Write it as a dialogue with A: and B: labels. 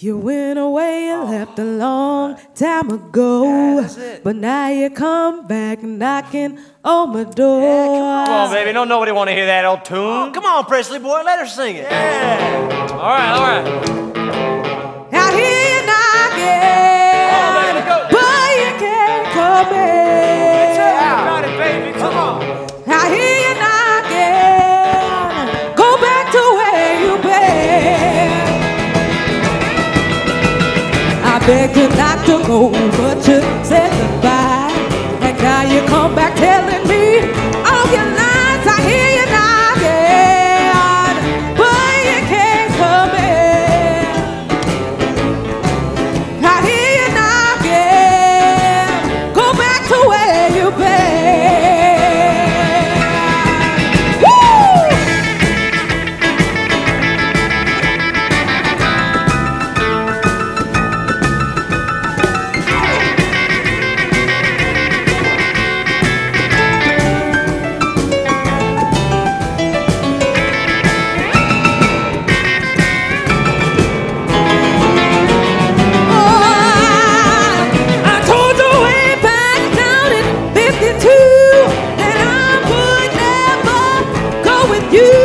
A: You went away and oh. left a long time ago. But now you come back knocking on my door.
B: Come on, baby. Don't nobody want to hear that old tune.
C: Oh, come on, Presley boy, let her sing it.
B: Yeah. All right, all right.
A: Begged you not to go, but you said goodbye. And now you come back You